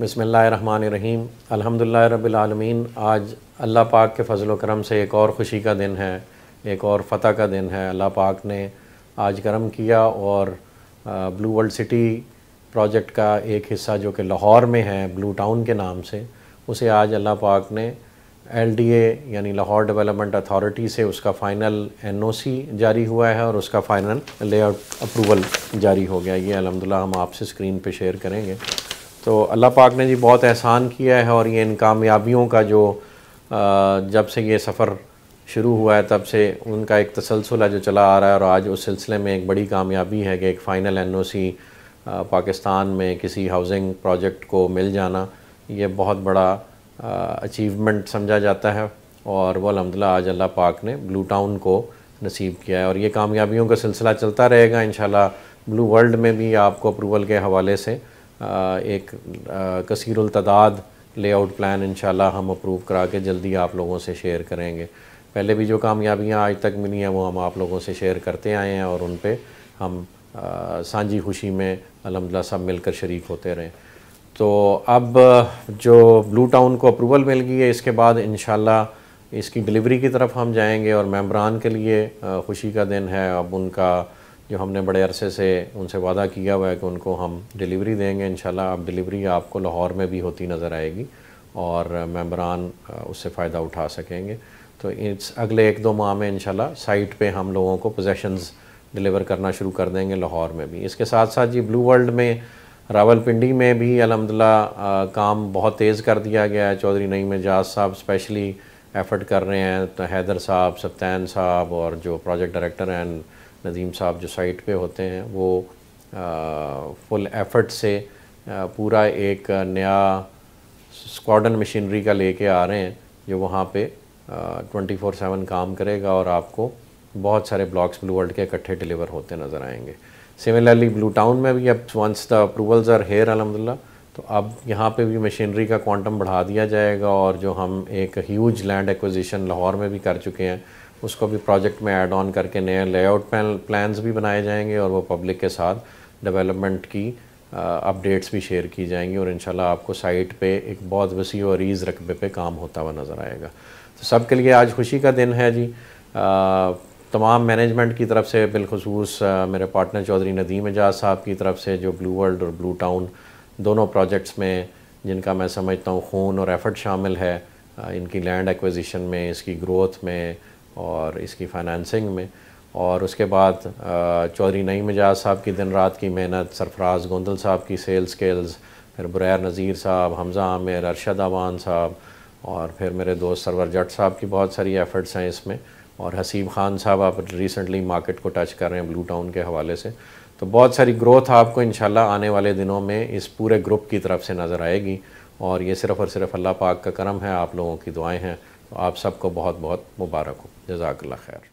बसमीम अल्हम्दुलिल्लाह रब्बिल आलमीन आज अल्लाह पाक के फ़ज़ल करम से एक और ख़ुशी का दिन है, एक और फ़तह का दिन है। अल्लाह पाक ने आज करम किया और ब्लू वर्ल्ड सिटी प्रोजेक्ट का एक हिस्सा जो कि लाहौर में है, ब्लू टाउन के नाम से, उसे आज अल्लाह पाक ने एलडीए यानी लाहौर डेवलपमेंट अथॉरिटी से उसका फ़ाइनल एनओसी जारी हुआ है और उसका फ़ाइनल लेआउट अप्रूवल जारी हो गया ये अलहमदिल्ला हम आपसे स्क्रीन पे शेयर करेंगे। तो अल्लाह पाक ने जी बहुत एहसान किया है और ये इन कामयाबियों का जो जब से ये सफ़र शुरू हुआ है, तब से उनका एक तसलसल है जो चला आ रहा है और आज उस सिलसिले में एक बड़ी कामयाबी है कि एक फ़ाइनल एनओसी पाकिस्तान में किसी हाउसिंग प्रोजेक्ट को मिल जाना, ये बहुत बड़ा अचीवमेंट समझा जाता है और वो अलहमदिल्ला आज अल्लाह पाक ने ब्लू टाउन को नसीब किया है और ये कामयाबियों का सिलसिला चलता रहेगा। इन ब्लू वर्ल्ड में भी आपको अप्रूवल के हवाले से एक कसर तदाद लेआउट प्लान इन हम अप्रूव करा के जल्दी आप लोगों से शेयर करेंगे। पहले भी जो कामयाबियाँ आज तक मिली हैं, वो हम आप लोगों से शेयर करते आए हैं और उन पर हम सांझी खुशी में अलहमदिल्ला सब मिलकर शरीक होते रहें। तो अब, जो ब्लू टाउन को अप्रूवल मिल गई है, इसके बाद इन इसकी डिलीवरी की तरफ़ हम जाएँगे और मेम्बरान के लिए खुशी का दिन है। अब उनका जो हमने बड़े अरसे से उनसे वादा किया हुआ है कि उनको हम डिलीवरी देंगे इन अब डिलीवरी आपको लाहौर में भी होती नज़र आएगी और मेम्बरान उससे फ़ायदा उठा सकेंगे। तो इस अगले एक दो माह में इन साइट पे हम लोगों को पोजेशंस डिलीवर करना शुरू कर देंगे लाहौर में भी। इसके साथ साथ जी ब्लू वर्ल्ड में, रावलपिंडी में भी अलहमदिल्ला काम बहुत तेज़ कर दिया गया है। चौधरी नईम एजाज साहब स्पेशली एफ़र्ट कर रहे हैं तो हैदर साहब सप्तान साहब और जो प्रोजेक्ट डायरेक्टर हैं नदीम साहब जो साइट पे होते हैं, वो फुल एफ़र्ट से पूरा एक नया स्क्वाडन मशीनरी का लेके आ रहे हैं, जो वहाँ पे ट्वेंटी फोर सेवन काम करेगा और आपको बहुत सारे ब्लॉक्स ब्लू वर्ल्ड के इकट्ठे डिलीवर होते नज़र आएँगे। सिमिलरली ब्लू टाउन में भी अब once the approvals are here अलहमदिल्ला तो अब यहाँ पे भी मशीनरी का क्वांटम बढ़ा दिया जाएगा और जो हम एक ह्यूज लैंड एक्विजिशन लाहौर में भी कर चुके हैं उसको भी प्रोजेक्ट में ऐड ऑन करके नए लेआउट प्लान्स भी बनाए जाएँगे और वो पब्लिक के साथ डेवलपमेंट की अपडेट्स भी शेयर की जाएँगी और इंशाल्लाह आपको साइट पे एक बहुत वसी और रीज़ रकबे पे काम होता हुआ नज़र आएगा। तो सब के लिए आज खुशी का दिन है जी। आ, तमाम मैनेजमेंट की तरफ़ से बिलखसूस मेरे पार्टनर चौधरी नदीम एजाज साहब की तरफ़ से जो ब्लू वर्ल्ड और ब्लू टाउन दोनों प्रोजेक्ट्स में जिनका मैं समझता हूँ खून और एफर्ट शामिल है इनकी लैंड एक्विजिशन में इसकी ग्रोथ में और इसकी फाइनेंसिंग में। और उसके बाद चौधरी नईम एजाज साहब की दिन रात की मेहनत, सरफराज गोंदल साहब की सेल स्किल्स फिर बुरैर नज़ीर साहब, हमज़ा आमिर, अरशद अवान साहब, और फिर मेरे दोस्त सरवर जट साहब की बहुत सारी एफ़र्ट्स हैं इसमें। और हसीब खान साहब, आप रिसेंटली मार्केट को टच कर रहे हैं ब्लू टाउन के हवाले से। तो बहुत सारी ग्रोथ आपको इन आने वाले दिनों में इस पूरे ग्रुप की तरफ़ से नज़र आएगी। और ये सिर्फ़ और सिर्फ़ अल्लाह पाक का करम है, आप लोगों की दुआएँ हैं। आप सबको बहुत बहुत मुबारक हो। जजाकल्ला खैर।